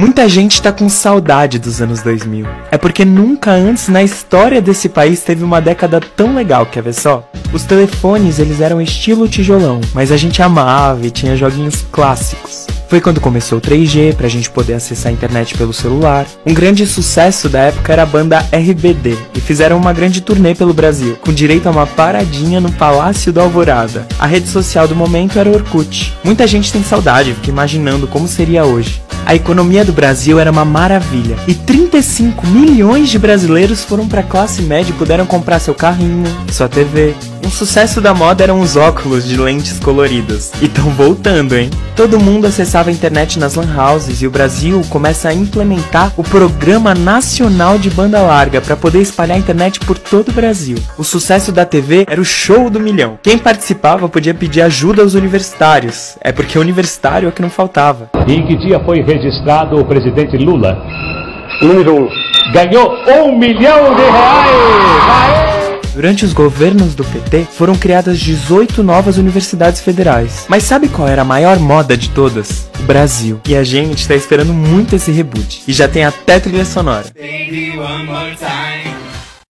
Muita gente tá com saudade dos anos 2000. É porque nunca antes na história desse país teve uma década tão legal, quer ver só? Os telefones, eles eram estilo tijolão, mas a gente amava e tinha joguinhos clássicos. Foi quando começou o 3G pra gente poder acessar a internet pelo celular. Um grande sucesso da época era a banda RBD e fizeram uma grande turnê pelo Brasil, com direito a uma paradinha no Palácio do Alvorada. A rede social do momento era Orkut. Muita gente tem saudade, fica imaginando como seria hoje. A economia do Brasil era uma maravilha e 35 milhões de brasileiros foram para a classe média e puderam comprar seu carrinho, sua TV. Um sucesso da moda eram os óculos de lentes coloridas. E tão voltando, hein? Todo mundo acessava a internet nas lan houses e o Brasil começa a implementar o Programa Nacional de Banda Larga para poder espalhar a internet por todo o Brasil. O sucesso da TV era o show do milhão. Quem participava podia pedir ajuda aos universitários. É porque universitário é que não faltava. E em que dia foi registrado o presidente Lula? Número 1. Um. Ganhou um milhão de reais! Durante os governos do PT, foram criadas 18 novas universidades federais. Mas sabe qual era a maior moda de todas? O Brasil. E a gente tá esperando muito esse reboot. E já tem até trilha sonora. Baby,